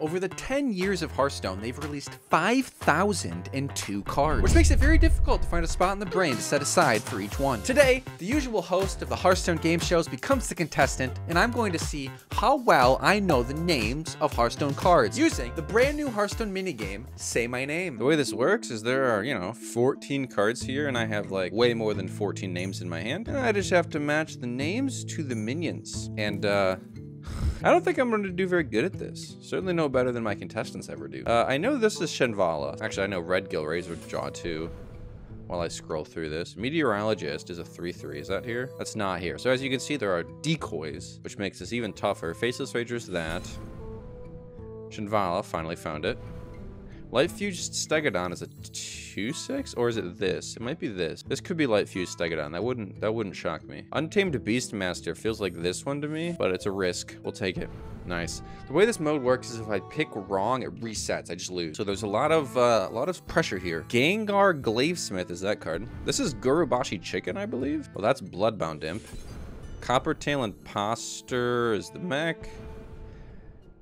Over the 10 years of Hearthstone, they've released 5,002 cards, which makes it very difficult to find a spot in the brain to set aside for each one. Today, the usual host of the Hearthstone game shows becomes the contestant, and I'm going to see how well I know the names of Hearthstone cards using the brand new Hearthstone minigame, Say My Name. The way this works is there are, you know, 14 cards here, and I have like way more than 14 names in my hand. And I just have to match the names to the minions. And, uh, I don't think I'm going to do very good at this. Certainly no better than my contestants ever do. Uh, I know this is Shenvala. Actually, I know Red Gill Razor Jaw too. While I scroll through this. Meteorologist is a 3-3. Is that here? That's not here. So as you can see, there are decoys, which makes this even tougher. Faceless Rager's that. Shenvala, finally found it. Light Fused Stegodon is a 2-6? Or is it this? It might be this. This could be Light Fused Stegodon. That wouldn't that wouldn't shock me. Untamed Beastmaster feels like this one to me, but it's a risk. We'll take it. Nice. The way this mode works is if I pick wrong, it resets. I just lose. So there's a lot of uh, a lot of pressure here. Gan'arg Glaivesmith is that card. This is Gurubashi Chicken, I believe. Well, that's Bloodbound Imp. Coppertail Imposter is the mech.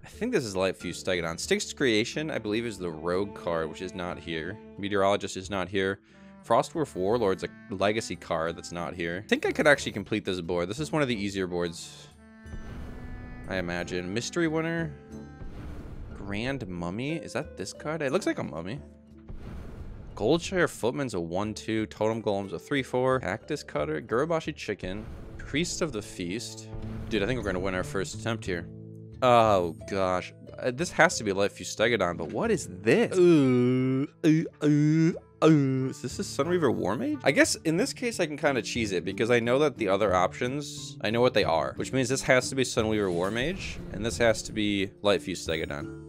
I think this is Light Fuse Stegodon. Styx Creation, I believe, is the Rogue card, which is not here. Meteorologist is not here. Frostwolf Warlord's a legacy card that's not here. I think I could actually complete this board. This is one of the easier boards, I imagine. Mystery Winner. Grand Mummy. Is that this card? It looks like a mummy. Goldshire Footman's a 1-2. Totem Golem's a 3-4. Cactus Cutter. Gurubashi Chicken. Priest of the Feast. Dude, I think we're going to win our first attempt here. Oh, gosh. Uh, this has to be Life Fuse Stegodon, but what is this? Uh, uh, uh, is this a Sunreaver Warmage? I guess in this case I can kind of cheese it because I know that the other options, I know what they are, which means this has to be Sunreaver Warmage and this has to be Light Fuse Stegodon.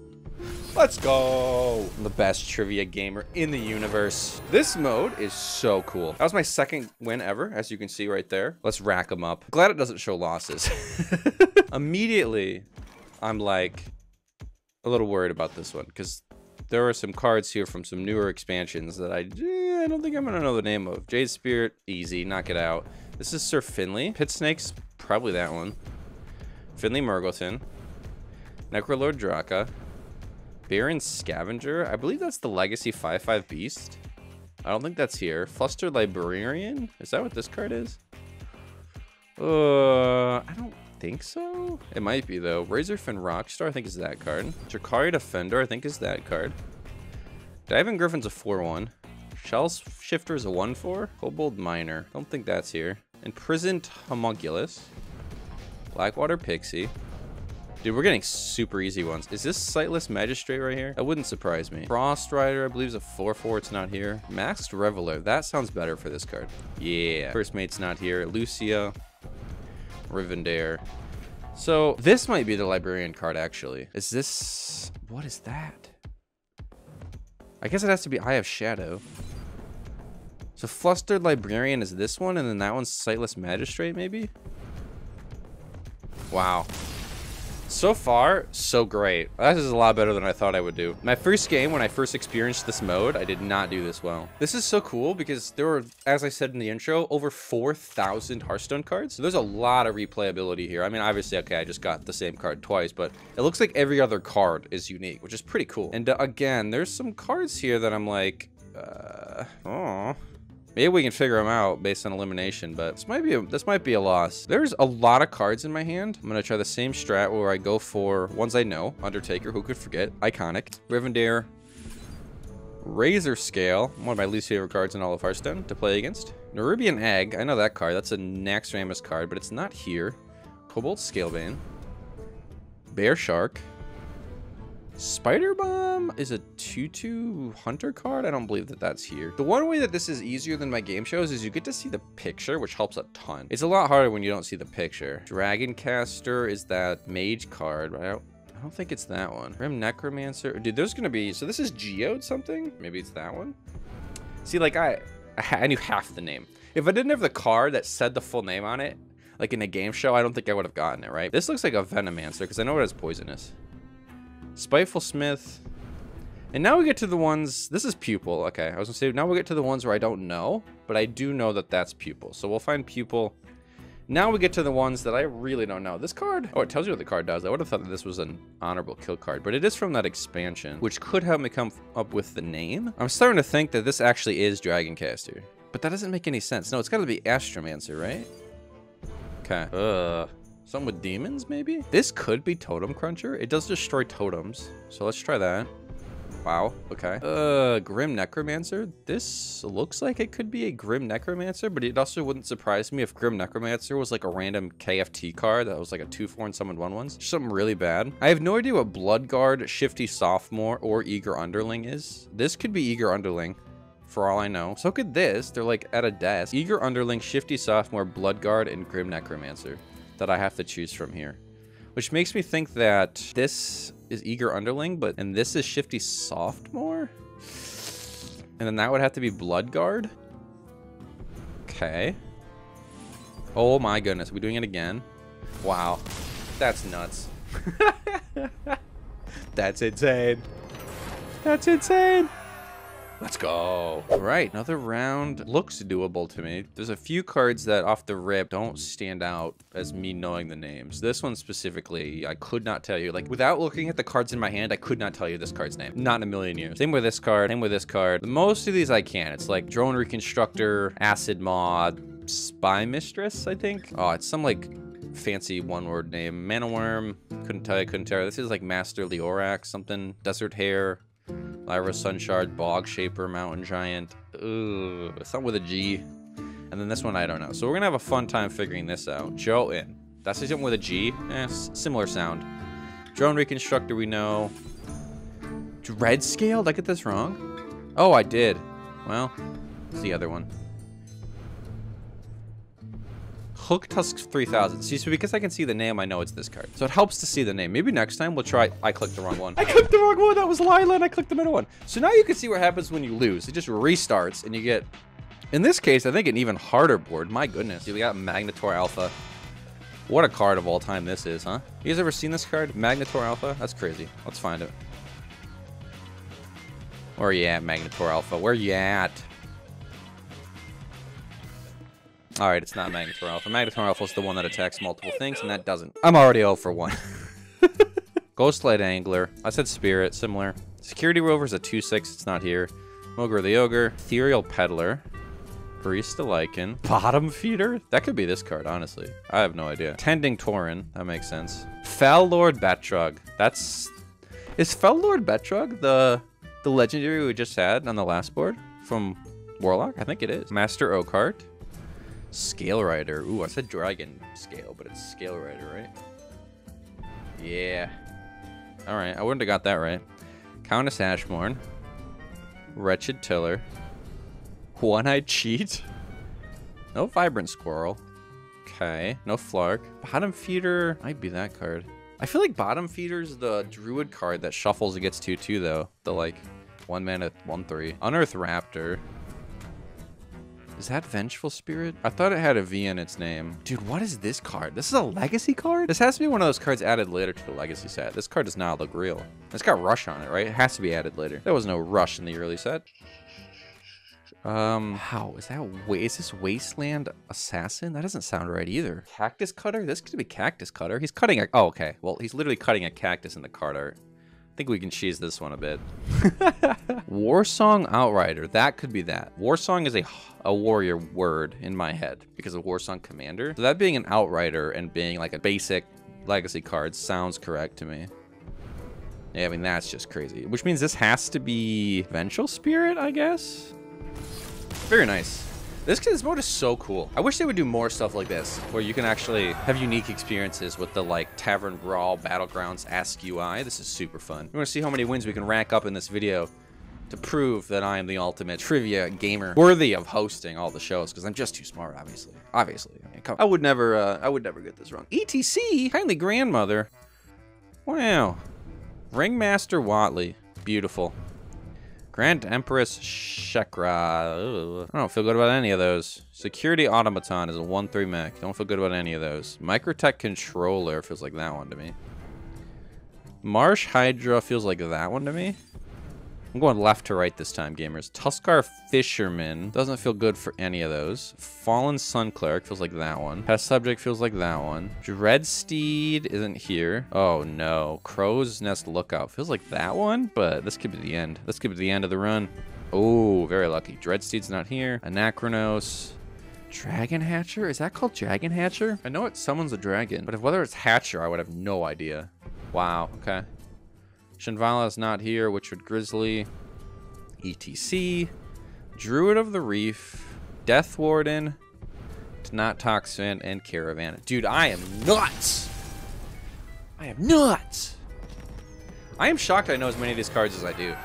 Let's go! I'm the best trivia gamer in the universe. This mode is so cool. That was my second win ever, as you can see right there. Let's rack them up. Glad it doesn't show losses. Immediately, I'm like a little worried about this one because there are some cards here from some newer expansions that I, eh, I don't think I'm going to know the name of. Jade Spirit, easy, knock it out. This is Sir Finley. Pit Snakes, probably that one. Finley Mrrgglton. Necrolord Draka. Baron Scavenger. I believe that's the Legacy 5-5 Beast. I don't think that's here. Flustered Librarian. Is that what this card is? Uh, I don't think so. It might be though. Razorfin Rockstar, I think is that card. Jakari Defender, I think is that card. Diving Griffin's a 4-1. Shell Shifter is a 1-4. Kobold Miner, don't think that's here. Imprisoned Homunculus. Blackwater Pixie. Dude, we're getting super easy ones. Is this Sightless Magistrate right here? That wouldn't surprise me. Frost Rider, I believe, is a 4-4. It's not here. Masked Reveler. That sounds better for this card. Yeah. First Mate's not here. Lucia. Rivendare. So this might be the librarian card actually. Is this, what is that? I guess it has to be Eye of Shadow. So Flustered Librarian is this one, and then that one's Sightless Magistrate, maybe? Wow. So far, so great. That is a lot better than I thought I would do. My first game, when I first experienced this mode, I did not do this well. This is so cool because there were, as I said in the intro, over 4,000 Hearthstone cards. So there's a lot of replayability here. I mean, obviously, okay, I just got the same card twice, but it looks like every other card is unique, which is pretty cool. And uh, again, there's some cards here that I'm like, uh, oh, Maybe we can figure them out based on elimination, but this might be a, this might be a loss. There's a lot of cards in my hand. I'm gonna try the same strat where I go for ones I know. Undertaker, who could forget? Iconic. Rivendare. Razor Scale, one of my least favorite cards in all of Hearthstone to play against. Nerubian Egg, I know that card. That's a Naxxramas card, but it's not here. Cobalt Scalebane. Bear Shark. Spider Bomb is a 2-2 hunter card. I don't believe that that's here. The one way that this is easier than my game shows is you get to see the picture, which helps a ton. It's a lot harder when you don't see the picture. Dragon Caster is that mage card, don't, I don't think it's that one. Grim Necromancer. Dude, there's going to be... So this is Geode something? Maybe it's that one? See, like, I, I knew half the name. If I didn't have the card that said the full name on it, like in a game show, I don't think I would have gotten it, right? This looks like a Venomancer because I know it has poisonous. Spiteful Smith. And now we get to the ones, this is Pupil. Okay, I was gonna say, now we get to the ones where I don't know, but I do know that that's Pupil. So we'll find Pupil Now we get to the ones that I really don't know. This card, oh, it tells you what the card does. I would have thought that this was an honorable kill card, but it is from that expansion, which could help me come up with the name. I'm starting to think that this actually is Dragoncaster, but that doesn't make any sense. No, it's got to be Astromancer, right? Okay. Uh, something with demons, maybe? This could be Totem Cruncher. It does destroy totems, so let's try that. Wow, okay. Uh, Grim Necromancer. This looks like it could be a Grim Necromancer, but it also wouldn't surprise me if Grim Necromancer was like a random KFT card that was like a 2-4 and summoned 1-1s. Something really bad. I have no idea what Bloodguard, Shifty Sophomore, or Eager Underling is. This could be Eager Underling for all I know. So could this. They're like at a desk. Eager Underling, Shifty Sophomore, Bloodguard, and Grim Necromancer that I have to choose from here. Which makes me think that this is Eager Underling, but and this is Shifty Sophomore? And then that would have to be Bloodguard? Okay. Oh my goodness, are we doing it again? Wow. That's nuts. That's insane. That's insane. Let's go. All right, another round looks doable to me. There's a few cards that off the rip don't stand out as me knowing the names. This one specifically, I could not tell you. Like, without looking at the cards in my hand, I could not tell you this card's name. Not in a million years. Same with this card, same with this card. Most of these I can. It's like Drone Reconstructor, Acidmaw, Spy Mistress, I think. Oh, it's some like fancy one-word name. Mana Wurm, couldn't tell you, couldn't tell you. This is like Master Leorax, something. Desert Hare, Lyra Sunshard, Bog Shaper, Mountain Giant. Ooh, something with a G. And then this one, I don't know. So we're going to have a fun time figuring this out. Join. That's something with a G. Eh, similar sound. Drone Reconstructor, we know. Red Scale? Did I get this wrong? Oh, I did. Well, it's the other one. Hook Tusk 3000. See, so because I can see the name, I know it's this card. So it helps to see the name. Maybe next time we'll try... I clicked the wrong one. I clicked the wrong one. That was Lila, and I clicked the middle one. So now you can see what happens when you lose. It just restarts, and you get... In this case, I think an even harder board. My goodness. We got Magnetor Alpha. What a card of all time this is, huh? You guys ever seen this card? Magnetor Alpha? That's crazy. Let's find it. Where you at, Magnetor Alpha? Where you at? All right, it's not Magnetor Alpha. Magnetor Alpha is the one that attacks multiple things, and that doesn't. I'm already 0 for 1. Ghostlight Angler. I said Spirit, similar. Security Rover's a 2-6, it's not here. Mogor the Ogre. Ethereal Peddler. Barista Lycan. Bottom Feeder? That could be this card, honestly. I have no idea. Tending Tauren. That makes sense. Fel Lord Betrug. That's... Is Fel Lord Betrug the, the legendary we just had on the last board from Warlock? I think it is. Master Oakheart. Scale Rider. Ooh, I said Dragon Scale, but it's Scale Rider, right? Yeah. Alright, I wouldn't have got that right. Countess Ashmorn. Wretched Tiller. One-Eyed Cheat. No Vibrant Squirrel. Okay. No Flark. Bottom Feeder might be that card. I feel like Bottom Feeder's the Druid card that shuffles and gets 2-2, though. The, like, one mana, 1-3. Unearth Raptor. Is that Vengeful Spirit? I thought it had a V in its name. Dude, what is this card? This is a legacy card? This has to be one of those cards added later to the legacy set. This card does not look real. It's got Rush on it, right? It has to be added later. There was no Rush in the early set. Um, how is that? Is this Wasteland Assassin? That doesn't sound right either. Cactus Cutter? This could be Cactus Cutter. He's cutting a. Oh, okay. Well, he's literally cutting a cactus in the card art I think we can cheese this one a bit. Warsong Outrider. That could be that. Warsong is a, a warrior word in my head because of Warsong Commander. So that being an Outrider and being like a basic legacy card sounds correct to me. Yeah, I mean, that's just crazy. Which means this has to be Vengeful Spirit, I guess? Very nice. This, this mode is so cool. I wish they would do more stuff like this, where you can actually have unique experiences with the like Tavern Brawl, Battlegrounds, Ask UI. This is super fun. We want to see how many wins we can rack up in this video to prove that I am the ultimate trivia gamer worthy of hosting all the shows because I'm just too smart, obviously. Obviously. I, mean, I would never, uh, I would never get this wrong. ETC, kindly grandmother. Wow. Ringmaster Whatley. Beautiful. Grand Empress Shekra. I don't feel good about any of those. Security Automaton is a 1-3 mech. Don't feel good about any of those. Microtech Controller feels like that one to me. Marsh Hydra feels like that one to me. I'm going left to right this time, gamers. Tuskarr Fisherman doesn't feel good for any of those. Fallen Sun Cleric feels like that one. Pest Subject feels like that one. Dreadsteed isn't here. Oh no. Crow's Nest Lookout feels like that one, but this could be the end. This could be the end of the run. Oh, very lucky. Dreadsteed's not here. Anachronos. Dragon Hatcher? Is that called Dragon Hatcher? I know it summons a dragon, but if whether it's Hatcher, I would have no idea. Wow, okay. Shinvala's not here. Witchwood Grizzly. ETC. Druid of the Reef. Death Warden. Not Toxin and Caravan. Dude, I am nuts! I am nuts! I am shocked I know as many of these cards as I do.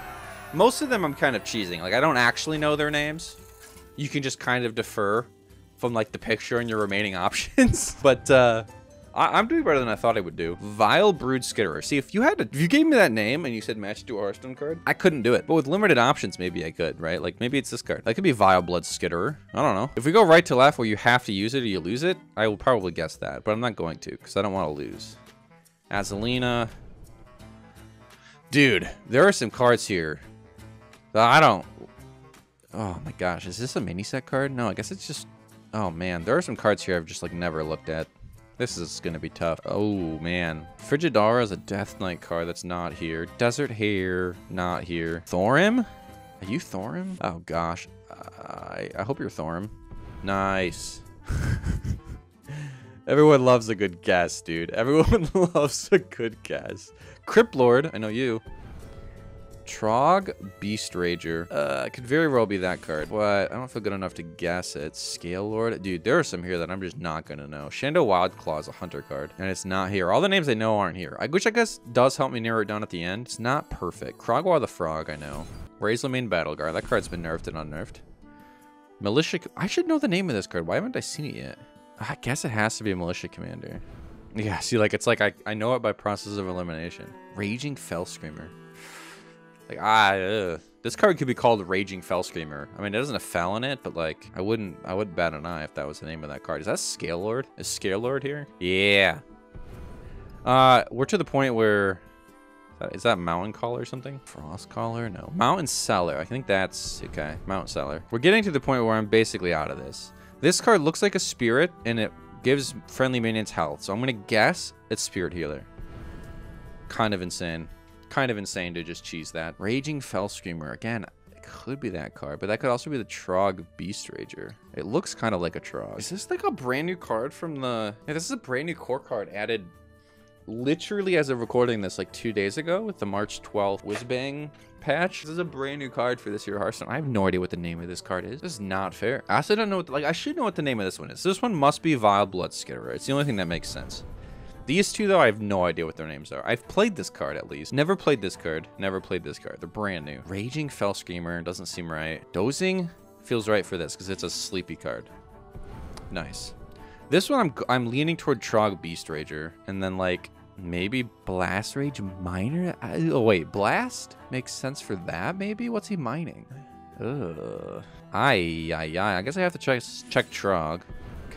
Most of them I'm kind of cheesing. Like, I don't actually know their names. You can just kind of defer from, like, the picture and your remaining options. but, uh... I am doing better than I thought I would do. Vile Brood Skitterer. See, if you had to, if you gave me that name and you said match to a Hearthstone card, I couldn't do it. But with limited options, maybe I could, right? Like maybe it's this card. That could be Vile Blood Skitterer. I don't know. If we go right to left where you have to use it or you lose it, I will probably guess that. But I'm not going to because I don't want to lose. Azalina. Dude, there are some cards here I don't... Oh my gosh, is this a mini set card? No, I guess it's just... Oh man, there are some cards here I've just like never looked at. This is going to be tough. Oh, man. Frigidara is a Death Knight card that's not here. Desert Hare, not here. Thorim? Are you Thorim? Oh, gosh. I, I hope you're Thorim. Nice. Everyone loves a good guess, dude. Everyone loves a good guess. Crypt Lord, I know you. Trog Beast Rager. Uh, could very well be that card. But I don't feel good enough to guess it. Scale Lord? Dude, there are some here that I'm just not gonna know. Shando Wildclaw is a hunter card, and it's not here. All the names I know aren't here. I, which I guess does help me narrow it down at the end. It's not perfect. Krag'wa the Frog, I know. Razormane Battle Guard. That card's been nerfed and unnerfed. Militia... I should know the name of this card. Why haven't I seen it yet? I guess it has to be a Militia Commander. Yeah, see, like, it's like I, I know it by process of elimination. Raging Fell Screamer. Like, ah, ugh. This card could be called Raging Fell Screamer. I mean, it doesn't have Fell in it, but like, I wouldn't, I wouldn't bat an eye if that was the name of that card. Is that Scale Lord? Is Scale Lord here? Yeah. Uh, we're to the point where, is that Mountain Caller or something? Frost Caller? No. Mountain Cellar. I think that's, okay, Mountain Cellar. We're getting to the point where I'm basically out of this. This card looks like a Spirit, and it gives friendly minions health. So I'm going to guess it's Spirit Healer. Kind of insane kind of insane to just cheese that. Raging Fell Screamer. Again, it could be that card, but that could also be the Trog Beast Rager. It looks kind of like a Trog. Is this like a brand new card from the... Yeah, this is a brand new core card added literally as of recording this like two days ago with the March 12th Whizbang patch. This is a brand new card for this year Hearthstone. I have no idea what the name of this card is. This is not fair. I don't know what, like, I should know what the name of this one is. This one must be Vile Blood Skitterer. It's the only thing that makes sense. These two, though, I have no idea what their names are. I've played this card, at least. Never played this card. Never played this card. They're brand new. Raging Fell Screamer doesn't seem right. Dozing feels right for this, because it's a sleepy card. Nice. This one, I'm, I'm leaning toward Trog Beast Rager. And then, like, maybe Blast Rage Miner? Oh, wait. Blast? Makes sense for that, maybe? What's he mining? Ugh. Aye, aye, aye. I guess I have to check, check Trog.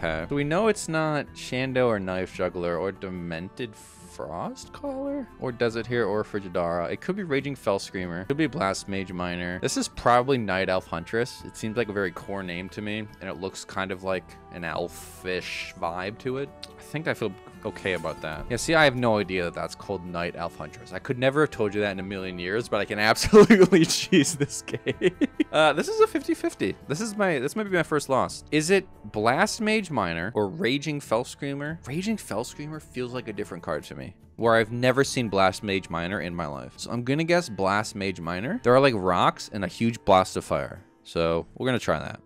Okay. We know it's not Shando or Knife Juggler or Demented Frost Caller? Or Desert Hare or Frigidara. It could be Raging Fell Screamer. It could be Blast Mage Miner. This is probably Night Elf Huntress. It seems like a very core name to me. And it looks kind of like an elfish vibe to it. I think I feel okay about that. Yeah, see, I have no idea that that's called Night Elf Huntress. I could never have told you that in a million years, but I can absolutely cheese this game. uh, this is a 50-50. This is my, this might be my first loss. Is it Blast Mage Miner or Raging Fell Screamer? Raging Fell Screamer feels like a different card to me where I've never seen Blast Mage Miner in my life. So I'm gonna guess Blast Mage Miner. There are like rocks and a huge blast of fire. So we're gonna try that.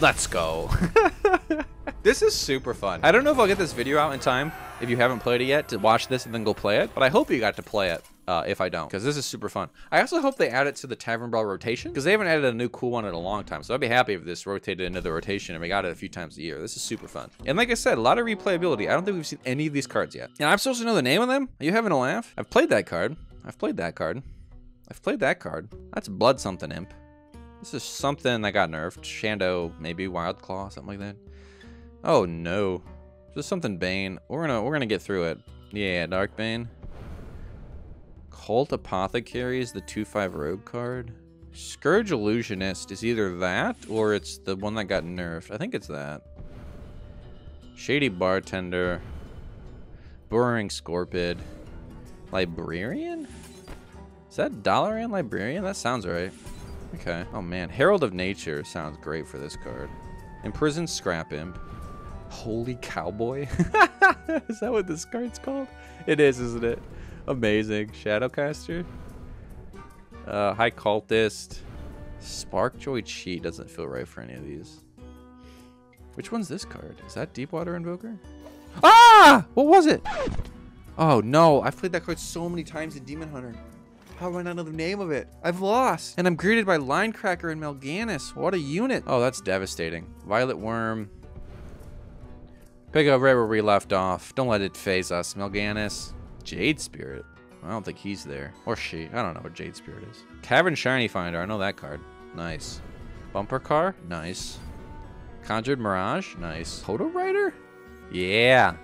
Let's go. This is super fun. I don't know if I'll get this video out in time if you haven't played it yet to watch this and then go play it, but I hope you got to play it. Uh, if I don't, because this is super fun. I also hope they add it to the Tavern Brawl rotation, because they haven't added a new cool one in a long time. So I'd be happy if this rotated into the rotation and we got it a few times a year. This is super fun. And like I said, a lot of replayability. I don't think we've seen any of these cards yet. And I'm supposed to know the name of them? Are you having a laugh? I've played that card. I've played that card. I've played that card. That's Blood something imp. This is something that got nerfed. Shando, maybe Wild Claw, something like that. Oh no. Just something Bane. We're gonna we're gonna get through it. Yeah, Dark Bane. Cult Apothecary is the 2-5 rogue card. Scourge Illusionist is either that or it's the one that got nerfed. I think it's that. Shady Bartender. Burrowing Scorpid. Librarian? Is that Dalaran Librarian? That sounds right. Okay. Oh man, Herald of Nature sounds great for this card. Imprisoned Scrap Imp. Holy Cowboy? is that what this card's called? It is, isn't it? Amazing. Shadowcaster. Uh, High Cultist. Sparkjoy Cheat doesn't feel right for any of these. Which one's this card? Is that Deepwater Invoker? Ah! What was it? Oh no, I've played that card so many times in Demon Hunter. How do I not know the name of it? I've lost. And I'm greeted by Linecracker and Mal'Ganis. What a unit. Oh, that's devastating. Violet Wurm. Pick up right where we left off. Don't let it phase us. Mal'Ganis. Jade Spirit. I don't think he's there. Or she. I don't know what Jade Spirit is. Cavern Shiny Finder. I know that card. Nice. Bumper Car. Nice. Conjured Mirage. Nice. Photo Rider? Yeah.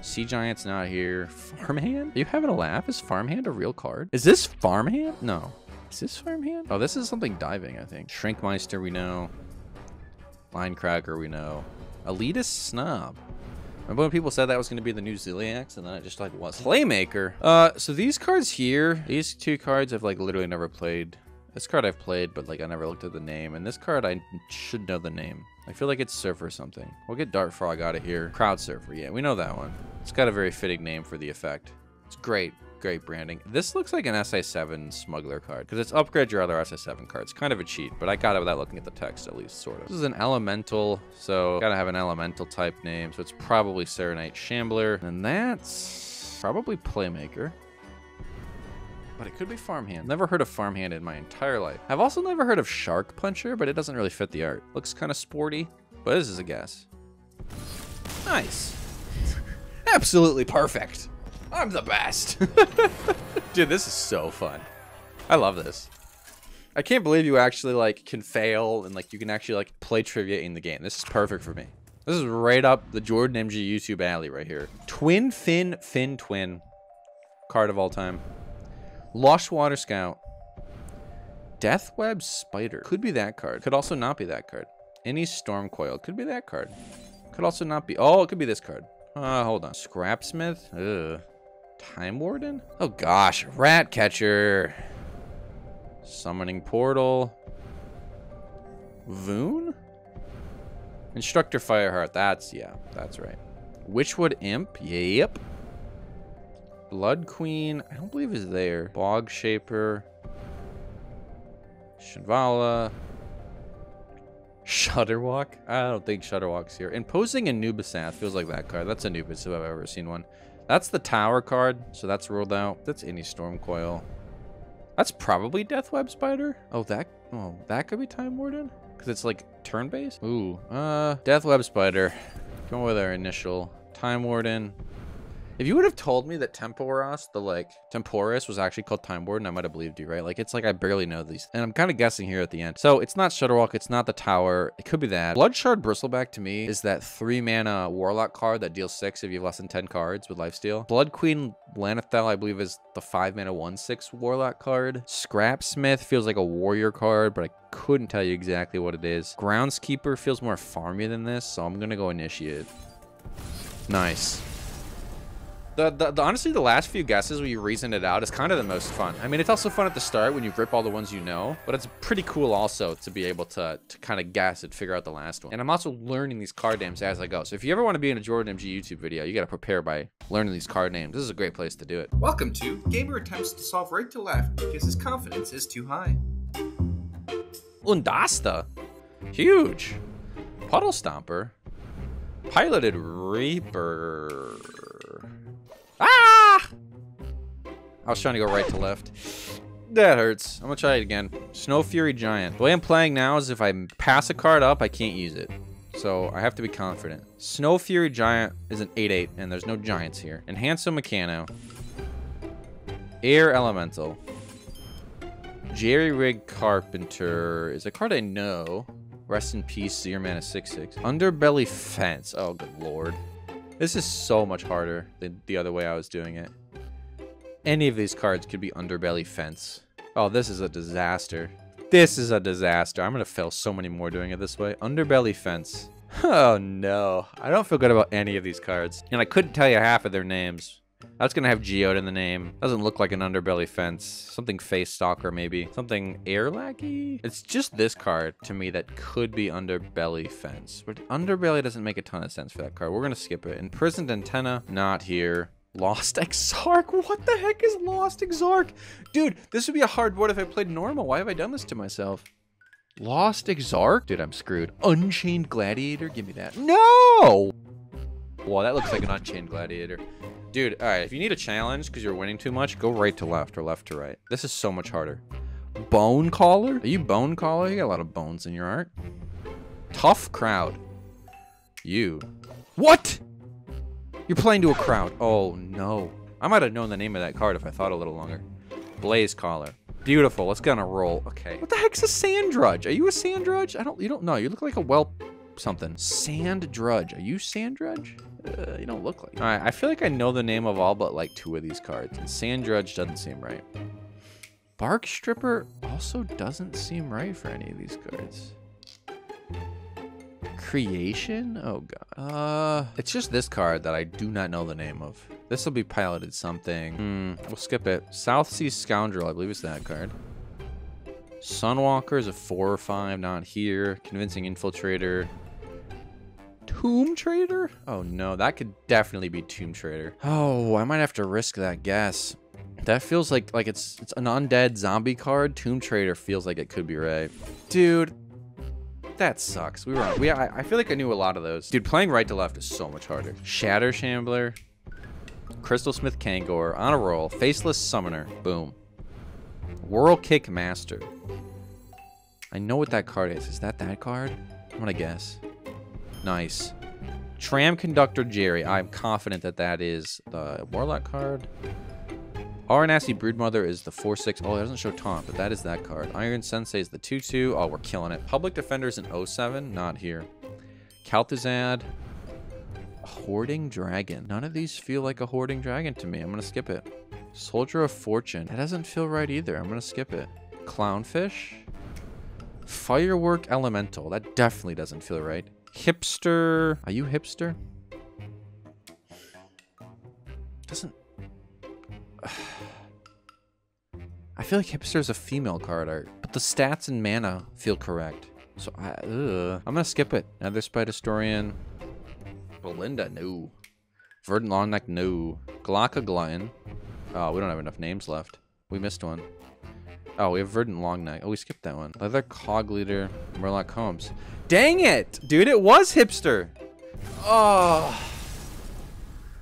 Sea Giant's not here. Farmhand? Are you having a laugh? Is Farmhand a real card? Is this Farmhand? No. Is this Farmhand? Oh, this is something diving, I think. Shrinkmeister, we know. Linecracker, we know. Elitist Snob. Remember when people said that was going to be the new Zilliax, and then it just like was Playmaker. Uh, so these cards here, these two cards I've like literally never played. This card I've played, but like I never looked at the name. And this card I should know the name. I feel like it's Surf or something. We'll get Dart Frog out of here. Crowd Surfer, yeah, we know that one. It's got a very fitting name for the effect. It's great, great branding. This looks like an SI7 smuggler card because it's upgrade your other SI7 cards. Kind of a cheat, but I got it without looking at the text at least, sort of. This is an elemental, so gotta have an elemental type name. So it's probably Serenite Shambler. And that's probably Playmaker. But it could be Farmhand. Never heard of Farmhand in my entire life. I've also never heard of Shark Puncher, but it doesn't really fit the art. Looks kind of sporty, but this is a guess. Nice. Absolutely perfect. I'm the best. Dude, this is so fun. I love this. I can't believe you actually like can fail and like you can actually like play trivia in the game. This is perfect for me. This is right up the Jordan MG YouTube alley right here. Twin Fin Fin Twin. Card of all time. Lush Water Scout. Deathweb Spider. Could be that card. Could also not be that card. Any Storm Coil. Could be that card. Could also not be. Oh, it could be this card. Uh, hold on. Scrapsmith. Ugh. Time Warden? Oh gosh. Rat Catcher. Summoning Portal. Voon? Instructor Fireheart. That's, yeah, that's right. Witchwood Imp. Yep. Blood Queen. I don't believe is there. Bog Shaper. Shinvala. Shutterwalk? I don't think Shutterwalk's here. Imposing Anubisath feels like that card. That's Anubis if I've ever seen one. That's the tower card, so that's ruled out. That's any Storm Coil. That's probably Deathweb Spider. Oh, that oh that could be Time Warden? Because it's like turn-based? Ooh. Uh Deathweb Spider. Going with our initial. Time Warden. If you would have told me that Temporos, the like Temporis was actually called Time Warden, I might have believed you, right? Like it's like I barely know these. And I'm kind of guessing here at the end. So it's not Shutterwalk, it's not the tower. It could be that. Bloodshard Bristleback to me is that three mana warlock card that deals six if you have less than 10 cards with lifesteal. Blood Queen Lana'thel, I believe, is the five mana one six warlock card. Scrapsmith feels like a warrior card, but I couldn't tell you exactly what it is. Groundskeeper feels more farmy than this, so I'm gonna go initiate. Nice. The, the, the, honestly, the last few guesses where you reason it out is kind of the most fun. I mean, it's also fun at the start when you rip all the ones you know, but it's pretty cool also to be able to, to kind of guess and figure out the last one. And I'm also learning these card names as I go. So if you ever want to be in a Jordan MG YouTube video, you got to prepare by learning these card names. This is a great place to do it. Welcome to Gamer attempts to solve right to left because his confidence is too high. Undasta. Huge. Puddle Stomper. Piloted Reaper. Ah! I was trying to go right to left. That hurts. I'm gonna try it again. Snow Fury Giant. The way I'm playing now is if I pass a card up, I can't use it. So I have to be confident. Snow Fury Giant is an 8-8, and there's no giants here. Enhance-o Mechano. Air Elemental. Jerry Rig Carpenter is a card I know. Rest in peace, Seer Mana 6-6. Underbelly Fence. Oh, good lord. This is so much harder than the other way I was doing it. Any of these cards could be underbelly fence. Oh, this is a disaster. This is a disaster. I'm going to fail so many more doing it this way. Underbelly fence. Oh, no. I don't feel good about any of these cards. And I couldn't tell you half of their names. That's gonna have Geode in the name. Doesn't look like an underbelly fence. Something face stalker maybe. Something air lackey. It's just this card to me that could be underbelly fence. But underbelly doesn't make a ton of sense for that card. We're gonna skip it. Imprisoned antenna, not here. Lost Exarch? What the heck is Lost Exarch? Dude, this would be a hard board if I played normal. Why have I done this to myself? Lost Exarch? Dude, I'm screwed. Unchained Gladiator? Give me that. No! Well, that looks like an Unchained Gladiator. Dude, all right, if you need a challenge because you're winning too much, go right to left or left to right. This is so much harder. Bone Caller? Are you Bone Caller? You got a lot of bones in your art. Tough crowd. You. What? You're playing to a crowd. Oh, no. I might have known the name of that card if I thought a little longer. Blaze Caller. Beautiful. Let's get on a roll. Okay. What the heck's a sand drudge? Are you a sand drudge? I don't. You don't know. You look like a whelp something. Sand drudge. Are you sand drudge? Uh, you don't look like. All right, I feel like I know the name of all but like two of these cards. And Sand Drudge doesn't seem right. Bark Stripper also doesn't seem right for any of these cards. Creation? Oh god. Uh, it's just this card that I do not know the name of. This will be piloted something. Hmm, we'll skip it. South Sea Scoundrel, I believe it's that card. Sunwalker is a four or five, not here. Convincing Infiltrator. Tomb Trader? Oh no, that could definitely be Tomb Trader. Oh, I might have to risk that guess. That feels like like it's it's an undead zombie card. Tomb Trader feels like it could be right. Dude, that sucks. We were we I, I feel like I knew a lot of those. Dude, playing right to left is so much harder. Shatter Shambler, Crystal Smith Kangor, on a roll, Faceless Summoner, boom. Whirl Kick Master. I know what that card is. Is that that card? I'm gonna guess. Nice. Tram Conductor Gerry. I'm confident that that is the Warlock card. Aranasi Broodmother is the 4-6. Oh, it doesn't show taunt, but that is that card. Iron Sensei is the 2-2. Oh, we're killing it. Public Defenders in 07. Not here. Kalthazad. Hoarding Dragon. None of these feel like a Hoarding Dragon to me. I'm going to skip it. Soldier of Fortune. That doesn't feel right either. I'm going to skip it. Clownfish. Firework Elemental. That definitely doesn't feel right. Hipster. Are you hipster? Doesn't. I feel like hipster is a female card art, but the stats and mana feel correct. So I, ugh. I'm gonna skip it. Another Spite Historian. Belinda, no. Verdant Longneck, no. Glocka Glutton. Oh, we don't have enough names left. We missed one. Oh, we have Verdant Longneck. Oh, we skipped that one. Leather Cog Leader, Murloc Holmes. Dang it! Dude, it was hipster! Oh.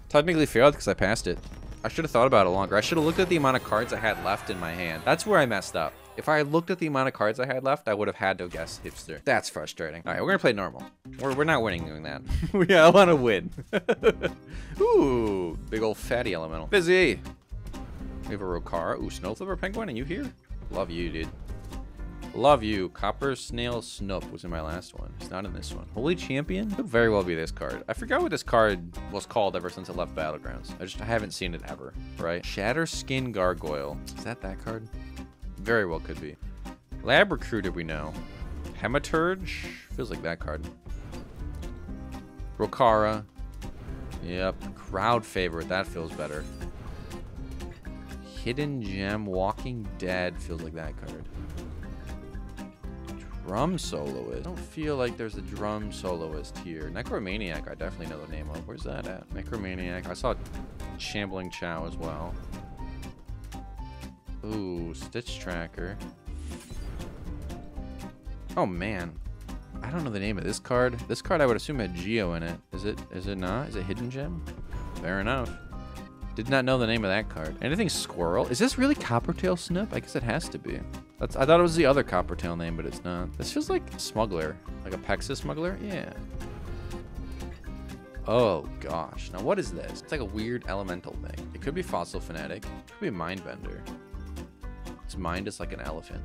Technically failed because I passed it. I should have thought about it longer. I should have looked at the amount of cards I had left in my hand. That's where I messed up. If I had looked at the amount of cards I had left, I would have had to guess hipster. That's frustrating. All right, we're gonna play normal. We're, we're not winning doing that. yeah, I want to win. Ooh, big old fatty elemental. Busy. We have a Rokara. Ooh, Snowflipper Penguin, and you here? Love you, dude. Love you. Copper Snail Snoop was in my last one. It's not in this one. Holy Champion? Could very well be this card. I forgot what this card was called ever since it left Battlegrounds. I just I haven't seen it ever, right? Shatter Skin Gargoyle. Is that that card? Very well could be. Lab Recruiter we know. Hematurge? Feels like that card. Rokara. Yep. Crowd Favorite. That feels better. Hidden Gem Walking Dead feels like that card drum soloist. I don't feel like there's a drum soloist here. Necromaniac, I definitely know the name of. Where's that at? Necromaniac. I saw Shambling Chow as well. Ooh, Stitch Tracker. Oh man. I don't know the name of this card. This card I would assume had Geo in it. Is it is it not? Is it Hidden Gem? Fair enough. Did not know the name of that card. Anything Squirrel? Is this really Coppertail Snoop? I guess it has to be. That's, I thought it was the other Coppertail name, but it's not. This feels like Smuggler. Like a Pexus Smuggler? Yeah. Oh, gosh. Now, what is this? It's like a weird elemental thing. It could be Fossil Fanatic. It could be Mindbender. His mind is like an elephant.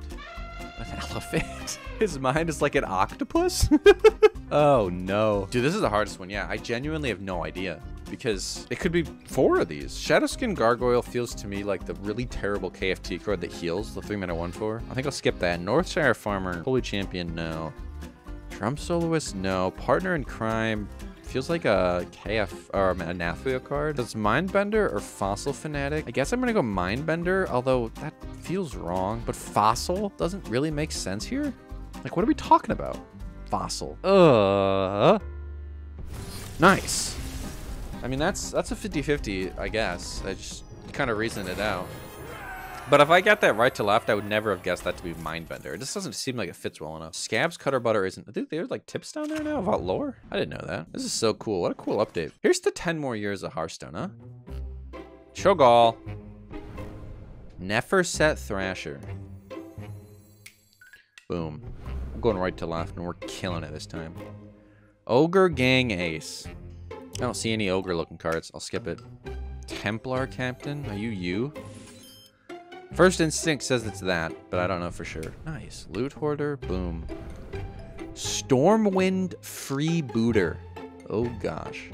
An elephant? His mind is like an octopus? oh, no. Dude, this is the hardest one. Yeah, I genuinely have no idea. Because it could be four of these. Shadowskin Gargoyle feels to me like the really terrible KFT card that heals the three mana one four. I think I'll skip that. Northshire Farmer, Holy Champion, no. Drum Soloist, no. Partner in Crime feels like a KF or a Nathria card. Does Mindbender or Fossil Fanatic? I guess I'm gonna go Mindbender, although that feels wrong. But Fossil doesn't really make sense here. Like, what are we talking about? Fossil. Uh. Nice. I mean, that's that's a 50-50, I guess. I just kind of reasoned it out. But if I got that right to left, I would never have guessed that to be Mindbender. It just doesn't seem like it fits well enough. Scabbs Cutterbutter isn't... Dude, there's like tips down there now about lore? I didn't know that. This is so cool. What a cool update. Here's the 10 more years of Hearthstone, huh? Cho'Gall. Neferset Thrasher. Boom. I'm going right to left, and we're killing it this time. Ogre Gang Ace. I don't see any ogre looking cards. I'll skip it. Templar Captain? Are you you? First instinct says it's that, but I don't know for sure. Nice. Loot Hoarder. Boom. Stormwind Freebooter. Oh gosh.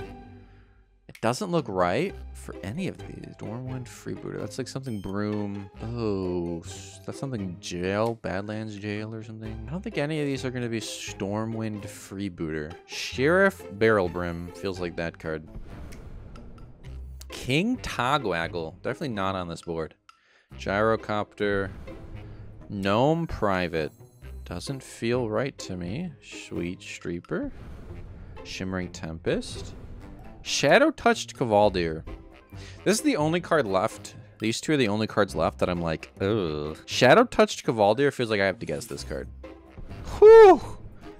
Doesn't look right for any of these. Stormwind Freebooter. That's like something Broom. Oh, that's something Jail, Badlands Jail or something. I don't think any of these are going to be Stormwind Freebooter. Sheriff Barrelbrim feels like that card. King Togwaggle. Definitely not on this board. Gyrocopter. Gnome Private. Doesn't feel right to me. Sweet Streeper. Shimmering Tempest. Shadow Touched Kavaldir. This is the only card left. These two are the only cards left that I'm like, ugh. Shadow Touched Kavaldir feels like I have to guess this card. Whew!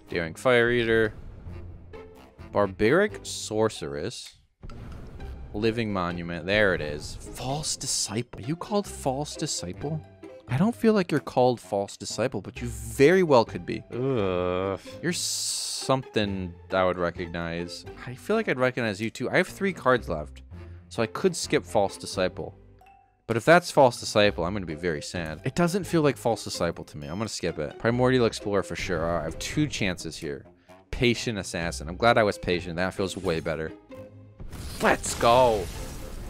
Daring Fire Eater. Barbaric Sorceress. Living Monument. There it is. False Disciple. Are you called False Disciple? I don't feel like you're called False Disciple, but you very well could be. Ugh. You're something I would recognize. I feel like I'd recognize you too. I have three cards left, so I could skip False Disciple. But if that's False Disciple, I'm going to be very sad. It doesn't feel like False Disciple to me. I'm going to skip it. Primordial Explorer for sure. I have two chances here. Patient Assassin. I'm glad I was patient. That feels way better. Let's go.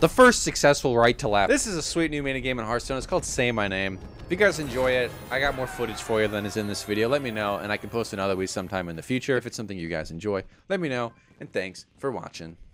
The first successful right to left. This is a sweet new mini game in Hearthstone. It's called Say My Name. If you guys enjoy it, I got more footage for you than is in this video. Let me know, and I can post another week sometime in the future. If it's something you guys enjoy, let me know, and thanks for watching.